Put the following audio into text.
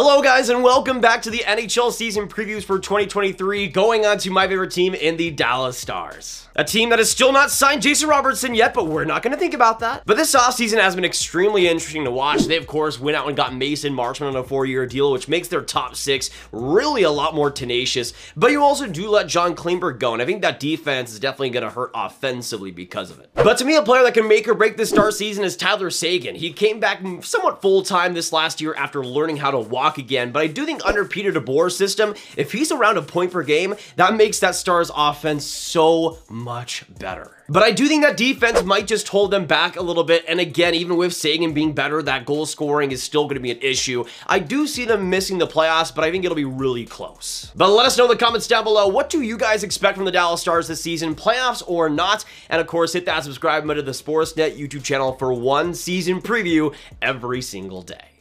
Hello guys and welcome back to the NHL season previews for 2023 going on to my favorite team in the Dallas Stars. A team that has still not signed Jason Robertson yet, but we're not going to think about that. But this offseason has been extremely interesting to watch. They, of course, went out and got Mason Marchment on a four-year deal, which makes their top six really a lot more tenacious. But you also do let John Klingberg go, and I think that defense is definitely going to hurt offensively because of it. But to me, a player that can make or break this star season is Tyler Seguin. He came back somewhat full-time this last year after learning how to walk again, but I do think under Peter DeBoer's system, if he's around a point per game, that makes that Stars offense so much better. But I do think that defense might just hold them back a little bit. And again, even with Seguin being better, that goal scoring is still going to be an issue. I do see them missing the playoffs, but I think it'll be really close. But let us know in the comments down below, what do you guys expect from the Dallas Stars this season, playoffs or not? And of course, hit that subscribe button to the Sportsnet YouTube channel for one season preview every single day.